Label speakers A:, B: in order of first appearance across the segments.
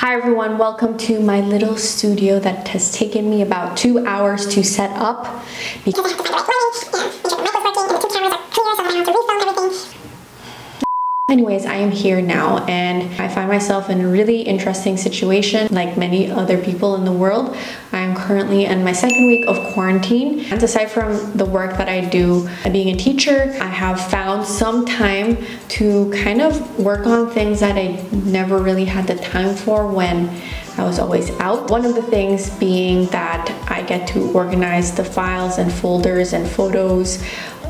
A: Hi everyone, welcome to my little studio that has taken me about two hours to set up. Anyways, I am here now and I find myself in a really interesting situation like many other people in the world. I am currently in my second week of quarantine. And aside from the work that I do being a teacher, I have found some time to kind of work on things that I never really had the time for when I was always out. One of the things being that I get to organize the files and folders and photos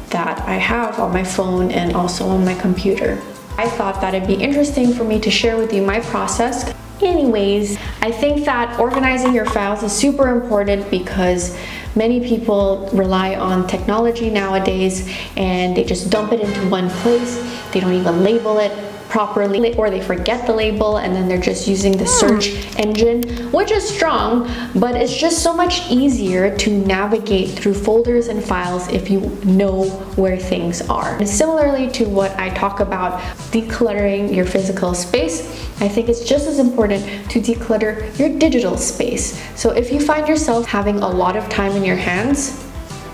A: that I have on my phone and also on my computer. I thought that it'd be interesting for me to share with you my process. Anyways, I think that organizing your files is super important because many people rely on technology nowadays and they just dump it into one place. They don't even label it properly or they forget the label and then they're just using the hmm. search engine, which is strong, but it's just so much easier to navigate through folders and files if you know where things are. And similarly to what I talk about decluttering your physical space, I think it's just as important to declutter your digital space. So if you find yourself having a lot of time in your hands,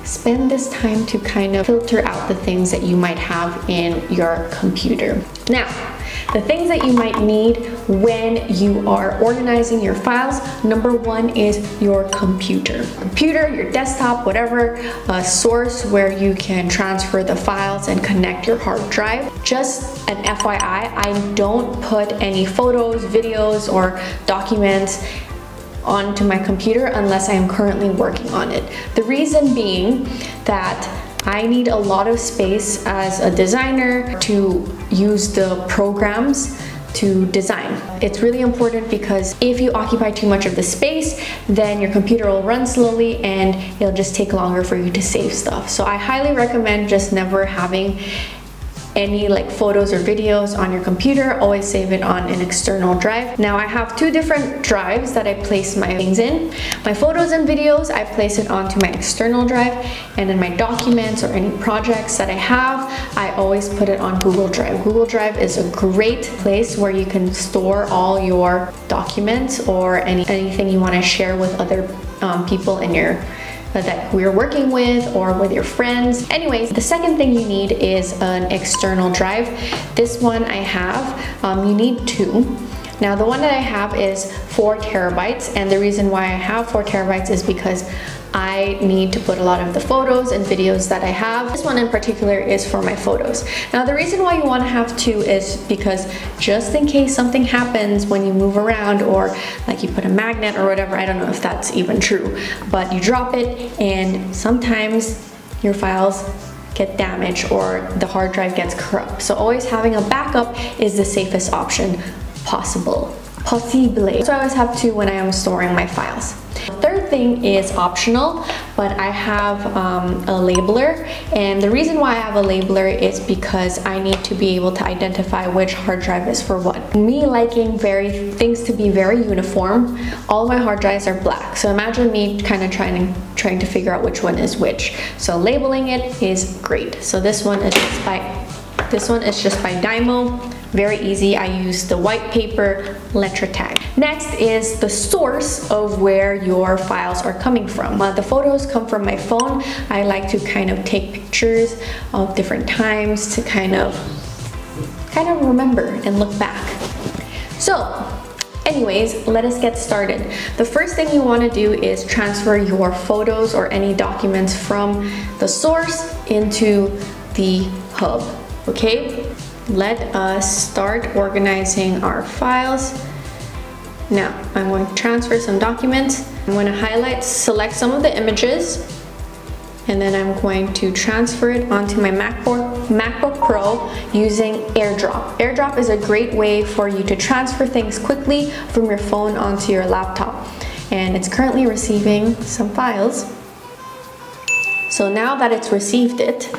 A: spend this time to kind of filter out the things that you might have in your computer. Now, the things that you might need when you are organizing your files, number one is your computer. Computer, your desktop, whatever a source where you can transfer the files and connect your hard drive. Just an FYI, I don't put any photos, videos, or documents onto my computer unless I am currently working on it. The reason being that I need a lot of space as a designer to use the programs to design. It's really important because if you occupy too much of the space, then your computer will run slowly and it'll just take longer for you to save stuff. So I highly recommend just never having any like photos or videos on your computer, always save it on an external drive. Now I have two different drives that I place my things in. My photos and videos, I place it onto my external drive and then my documents or any projects that I have, I always put it on Google Drive. Google Drive is a great place where you can store all your documents or any, anything you want to share with other um, people in your that we're working with or with your friends. Anyways, the second thing you need is an external drive. This one I have, um, you need two. Now the one that I have is four terabytes and the reason why I have four terabytes is because I need to put a lot of the photos and videos that I have. This one in particular is for my photos. Now the reason why you want to have two is because just in case something happens when you move around or like you put a magnet or whatever, I don't know if that's even true, but you drop it and sometimes your files get damaged or the hard drive gets corrupt. So always having a backup is the safest option possible. Possible. So I always have two when I am storing my files. Thing is optional, but I have um, a labeler. And the reason why I have a labeler is because I need to be able to identify which hard drive is for what. Me liking very things to be very uniform, all my hard drives are black. So imagine me kind of trying to, trying to figure out which one is which. So labeling it is great. So this one is just by this one is just by Dymo. Very easy, I use the white paper letter tag. Next is the source of where your files are coming from. Uh, the photos come from my phone. I like to kind of take pictures of different times to kind of kind of remember and look back. So Anyways, let us get started. The first thing you want to do is transfer your photos or any documents from the source into the hub okay? Let us start organizing our files. Now, I'm going to transfer some documents. I'm going to highlight, select some of the images, and then I'm going to transfer it onto my MacBook, MacBook Pro using AirDrop. AirDrop is a great way for you to transfer things quickly from your phone onto your laptop. And it's currently receiving some files. So now that it's received it,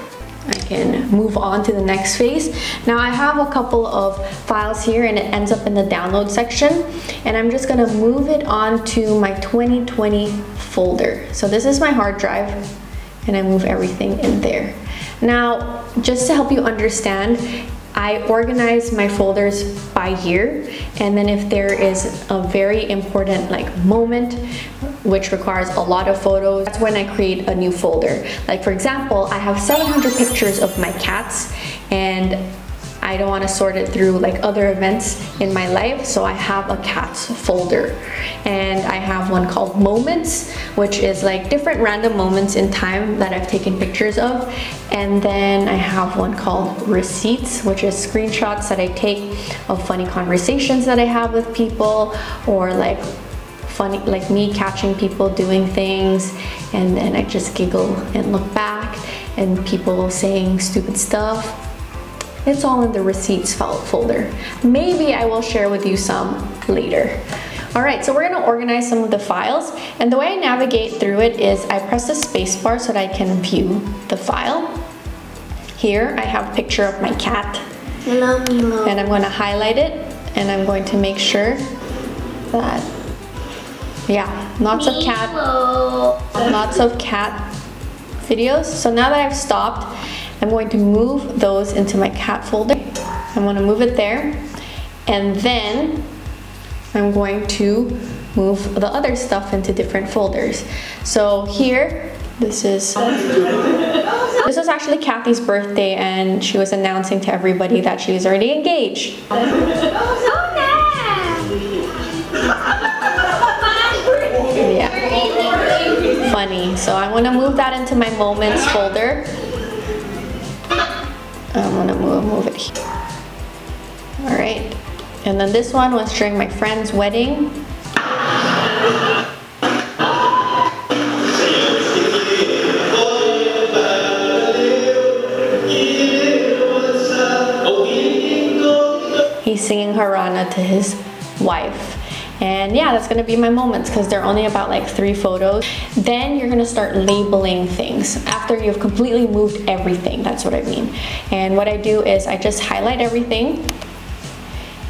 A: I can move on to the next phase. Now I have a couple of files here and it ends up in the download section and I'm just gonna move it on to my 2020 folder. So this is my hard drive and I move everything in there. Now, just to help you understand, I organize my folders by year and then if there is a very important like moment which requires a lot of photos, that's when I create a new folder. Like for example, I have 700 pictures of my cats and I don't want to sort it through like other events in my life, so I have a cats folder. And I have one called Moments, which is like different random moments in time that I've taken pictures of. And then I have one called Receipts, which is screenshots that I take of funny conversations that I have with people or like funny, like me catching people doing things and then I just giggle and look back and people saying stupid stuff it's all in the receipts folder. Maybe I will share with you some later. All right, so we're gonna organize some of the files. And the way I navigate through it is I press the spacebar so that I can view the file. Here, I have a picture of my cat.
B: Hello, Milo.
A: And I'm gonna highlight it and I'm going to make sure that, yeah, lots of cat, lots of cat videos. So now that I've stopped, I'm going to move those into my cat folder. I'm going to move it there. And then I'm going to move the other stuff into different folders. So here, this is this was actually Kathy's birthday and she was announcing to everybody that she was already engaged. Oh, So I want to move that into my moments folder. I'm gonna move, move it here. All right. And then this one was during my friend's wedding. He's singing Harana to his wife. And yeah, that's gonna be my moments because they're only about like three photos. Then you're gonna start labeling things after you've completely moved everything. That's what I mean. And what I do is I just highlight everything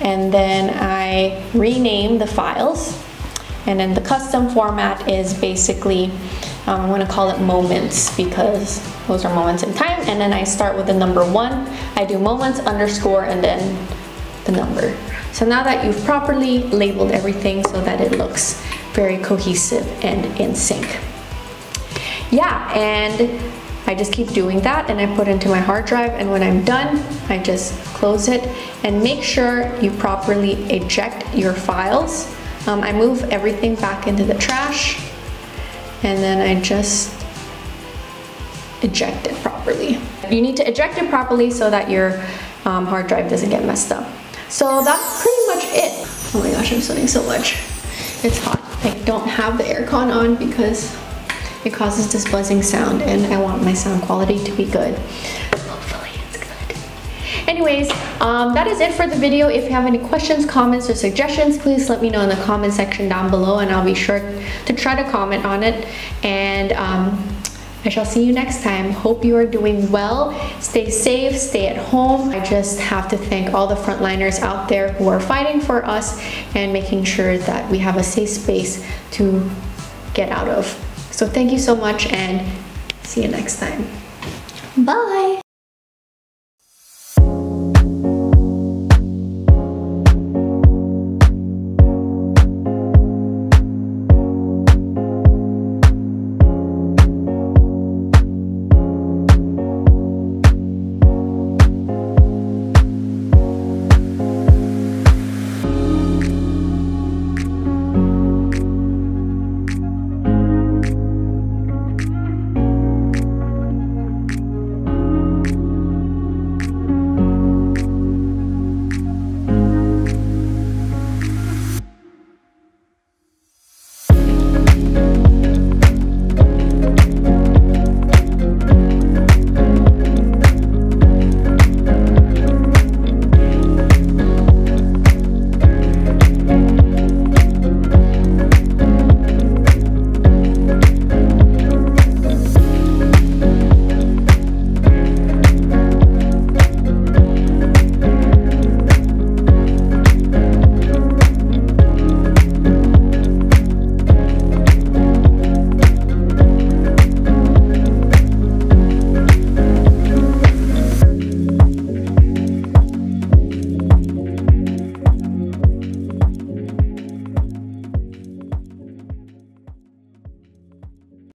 A: and then I rename the files. And then the custom format is basically, um, I'm gonna call it moments because those are moments in time. And then I start with the number one. I do moments underscore and then the number. So now that you've properly labeled everything so that it looks very cohesive and in sync. Yeah, and I just keep doing that and I put into my hard drive and when I'm done, I just close it and make sure you properly eject your files. Um, I move everything back into the trash and then I just eject it properly. You need to eject it properly so that your um, hard drive doesn't get messed up. So that's pretty much it. Oh my gosh, I'm sweating so much. It's hot. I don't have the aircon on because it causes this buzzing sound and I want my sound quality to be good. Hopefully it's good. Anyways, um, that is it for the video. If you have any questions, comments, or suggestions, please let me know in the comment section down below and I'll be sure to try to comment on it. And um, I shall see you next time. Hope you are doing well. Stay safe, stay at home. I just have to thank all the frontliners out there who are fighting for us and making sure that we have a safe space to get out of. So thank you so much and see you next time. Bye.